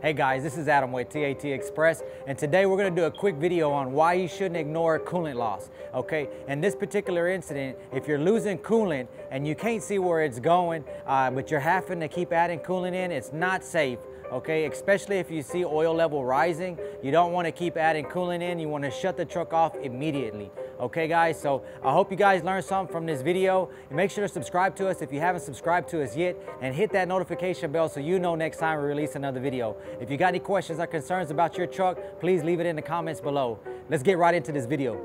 Hey guys, this is Adam with TAT Express, and today we're gonna do a quick video on why you shouldn't ignore coolant loss, okay? In this particular incident, if you're losing coolant and you can't see where it's going, uh, but you're having to keep adding coolant in, it's not safe okay? Especially if you see oil level rising, you don't wanna keep adding coolant in, you wanna shut the truck off immediately. Okay guys, so I hope you guys learned something from this video. And make sure to subscribe to us if you haven't subscribed to us yet and hit that notification bell so you know next time we release another video. If you got any questions or concerns about your truck, please leave it in the comments below. Let's get right into this video.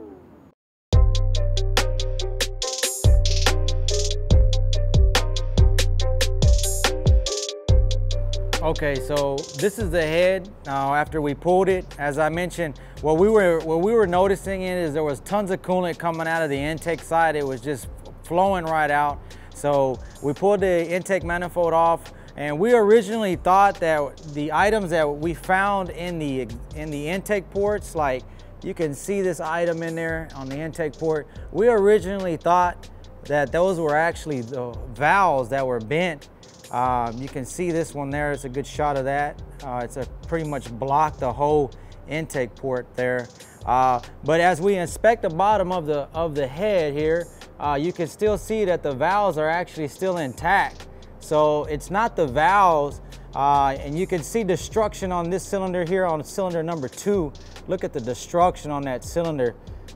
Okay, so this is the head. Now, after we pulled it, as I mentioned, what we were what we were noticing is there was tons of coolant coming out of the intake side. It was just flowing right out. So we pulled the intake manifold off, and we originally thought that the items that we found in the in the intake ports, like you can see this item in there on the intake port, we originally thought that those were actually the valves that were bent um, you can see this one there, it's a good shot of that. Uh, it's a pretty much blocked the whole intake port there. Uh, but as we inspect the bottom of the, of the head here, uh, you can still see that the valves are actually still intact. So it's not the valves, uh, and you can see destruction on this cylinder here on cylinder number two. Look at the destruction on that cylinder.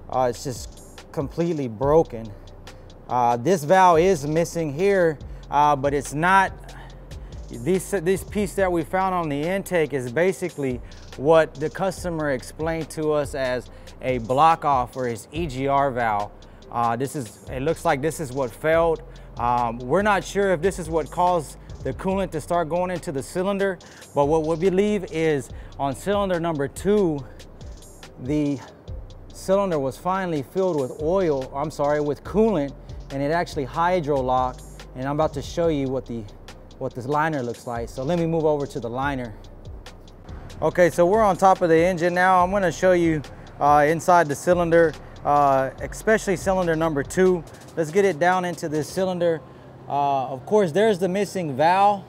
Uh, it's just completely broken. Uh, this valve is missing here, but it's not this, this piece that we found on the intake is basically what the customer explained to us as a block off for his EGR valve. Uh, this is, it looks like this is what failed. Um, we're not sure if this is what caused the coolant to start going into the cylinder, but what we believe is on cylinder number two, the cylinder was finally filled with oil, I'm sorry, with coolant, and it actually hydro locked. And I'm about to show you what the what this liner looks like. So let me move over to the liner. Okay, so we're on top of the engine now. I'm gonna show you uh, inside the cylinder, uh, especially cylinder number two. Let's get it down into this cylinder. Uh, of course, there's the missing valve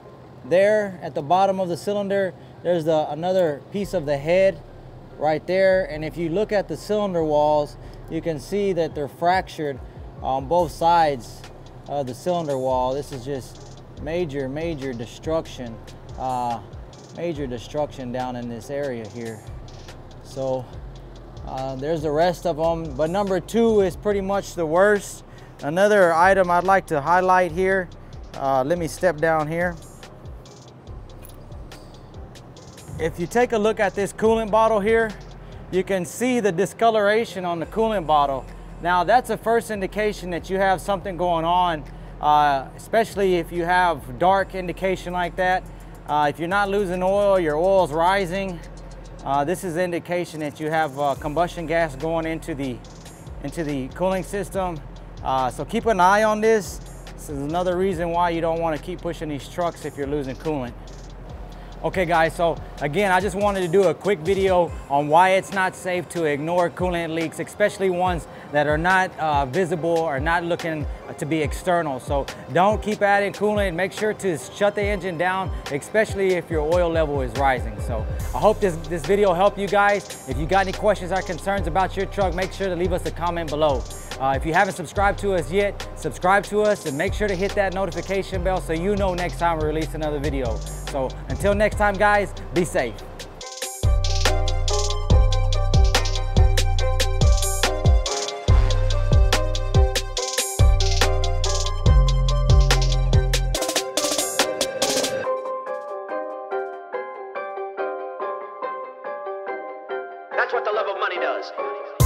there at the bottom of the cylinder. There's the another piece of the head right there. And if you look at the cylinder walls, you can see that they're fractured on both sides of the cylinder wall. This is just major, major destruction, uh, major destruction down in this area here. So uh, there's the rest of them, but number two is pretty much the worst. Another item I'd like to highlight here, uh, let me step down here. If you take a look at this coolant bottle here, you can see the discoloration on the coolant bottle. Now that's the first indication that you have something going on uh, especially if you have dark indication like that. Uh, if you're not losing oil, your oil is rising, uh, this is indication that you have uh, combustion gas going into the, into the cooling system. Uh, so keep an eye on this. This is another reason why you don't want to keep pushing these trucks if you're losing coolant. Okay guys, so again, I just wanted to do a quick video on why it's not safe to ignore coolant leaks, especially ones that are not uh, visible or not looking to be external. So don't keep adding coolant. Make sure to shut the engine down, especially if your oil level is rising. So I hope this, this video helped you guys. If you got any questions or concerns about your truck, make sure to leave us a comment below. Uh, if you haven't subscribed to us yet, subscribe to us and make sure to hit that notification bell so you know next time we release another video. So until next time, guys, be safe. That's what the love of money does.